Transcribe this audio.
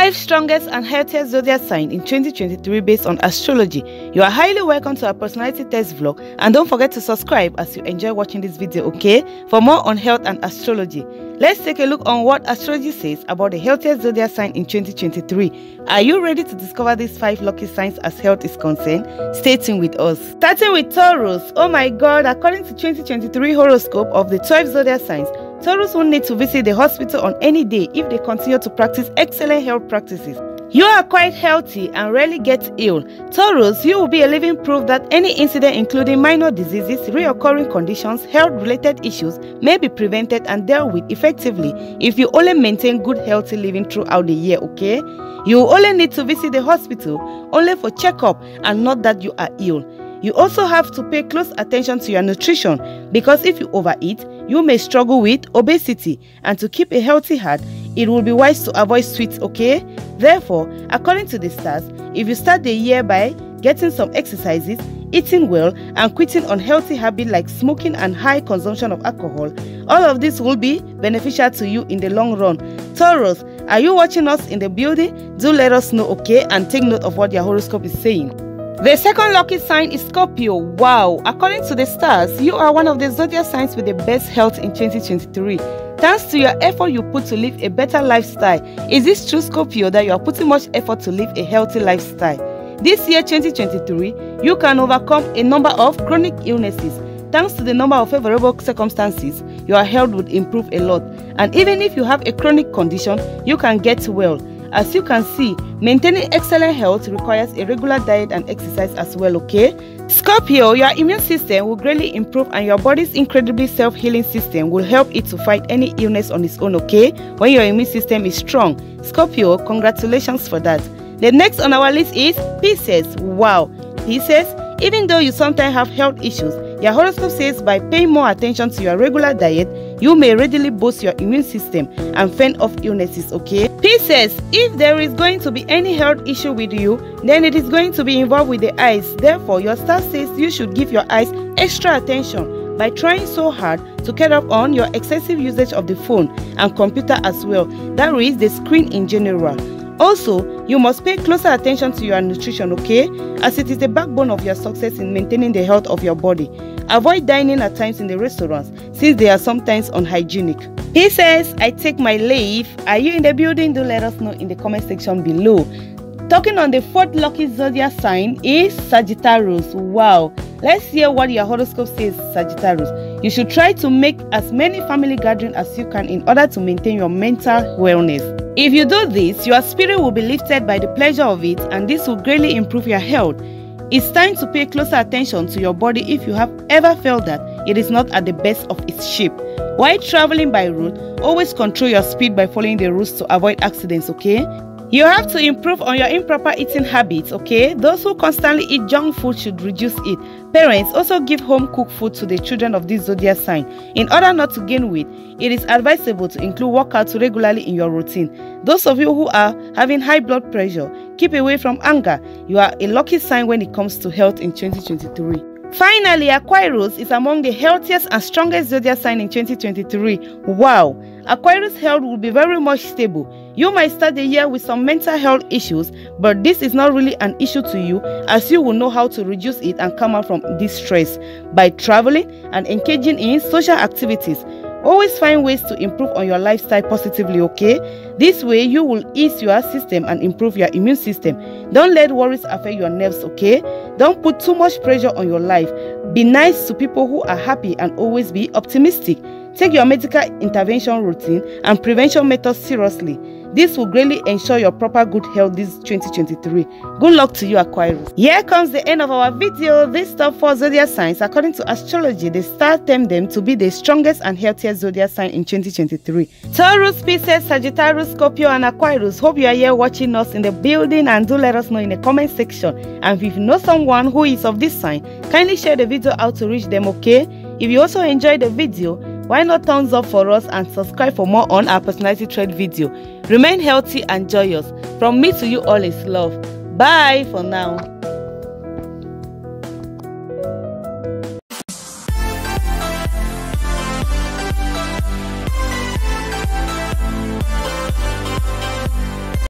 five strongest and healthiest zodiac sign in 2023 based on astrology. You are highly welcome to our personality test vlog and don't forget to subscribe as you enjoy watching this video, okay? For more on health and astrology. Let's take a look on what astrology says about the healthiest zodiac sign in 2023. Are you ready to discover these five lucky signs as health is concerned? Stay tuned with us. Starting with Taurus. Oh my god, according to 2023 horoscope of the 12 zodiac signs, Taurus will need to visit the hospital on any day if they continue to practice excellent health practices. You are quite healthy and rarely get ill. Taurus, you will be a living proof that any incident including minor diseases, reoccurring conditions, health-related issues may be prevented and dealt with effectively if you only maintain good healthy living throughout the year, okay? You only need to visit the hospital only for checkup and not that you are ill. You also have to pay close attention to your nutrition because if you overeat, you may struggle with obesity and to keep a healthy heart, it will be wise to avoid sweets, okay? Therefore, according to the stars, if you start the year by getting some exercises, eating well, and quitting unhealthy habits like smoking and high consumption of alcohol, all of this will be beneficial to you in the long run. Taurus, are you watching us in the building? Do let us know, okay? And take note of what your horoscope is saying. The second lucky sign is Scorpio. Wow! According to the stars, you are one of the zodiac signs with the best health in 2023. Thanks to your effort you put to live a better lifestyle. Is this true, Scorpio, that you are putting much effort to live a healthy lifestyle? This year, 2023, you can overcome a number of chronic illnesses. Thanks to the number of favorable circumstances, your health would improve a lot. And even if you have a chronic condition, you can get well. As you can see, maintaining excellent health requires a regular diet and exercise as well, okay? Scorpio, your immune system will greatly improve and your body's incredibly self-healing system will help it to fight any illness on its own, okay? When your immune system is strong. Scorpio, congratulations for that. The next on our list is Pisces. Wow! Pisces, even though you sometimes have health issues, your horoscope says by paying more attention to your regular diet, you may readily boost your immune system and fend off illnesses, okay? Pisces, if there is going to be any health issue with you, then it is going to be involved with the eyes. Therefore, your star says you should give your eyes extra attention by trying so hard to cut off on your excessive usage of the phone and computer as well. That is the screen in general. Also, you must pay closer attention to your nutrition, okay? As it is the backbone of your success in maintaining the health of your body. Avoid dining at times in the restaurants since they are sometimes unhygienic. He says, I take my leave. Are you in the building? Do let us know in the comment section below. Talking on the fourth lucky zodiac sign is Sagittarius. Wow. Let's hear what your horoscope says, Sagittarius. You should try to make as many family gatherings as you can in order to maintain your mental wellness. If you do this, your spirit will be lifted by the pleasure of it, and this will greatly improve your health. It's time to pay closer attention to your body if you have ever felt that it is not at the best of its shape. While traveling by road, always control your speed by following the rules to avoid accidents, okay? You have to improve on your improper eating habits, okay? Those who constantly eat junk food should reduce it. Parents also give home cooked food to the children of this zodiac sign. In order not to gain weight, it is advisable to include workouts regularly in your routine. Those of you who are having high blood pressure, keep away from anger. You are a lucky sign when it comes to health in 2023. Finally, Aquarius is among the healthiest and strongest zodiac sign in 2023. Wow! Aquarius health will be very much stable. You might start the year with some mental health issues, but this is not really an issue to you as you will know how to reduce it and come out from this stress by traveling and engaging in social activities. Always find ways to improve on your lifestyle positively, okay? This way, you will ease your system and improve your immune system. Don't let worries affect your nerves, okay? Don't put too much pressure on your life. Be nice to people who are happy and always be optimistic. Take your medical intervention routine and prevention methods seriously. This will greatly ensure your proper good health this 2023. Good luck to you, Aquarius. Here comes the end of our video. This top four zodiac signs, according to astrology, the star termed them to be the strongest and healthiest zodiac sign in 2023. Taurus, Pisces, Sagittarius, Scorpio, and Aquarius. Hope you are here watching us in the building and do let us know in the comment section. And if you know someone who is of this sign, kindly share the video out to reach them, okay? If you also enjoyed the video, why not thumbs up for us and subscribe for more on our personality trait video. Remain healthy and joyous. From me to you all is love. Bye for now.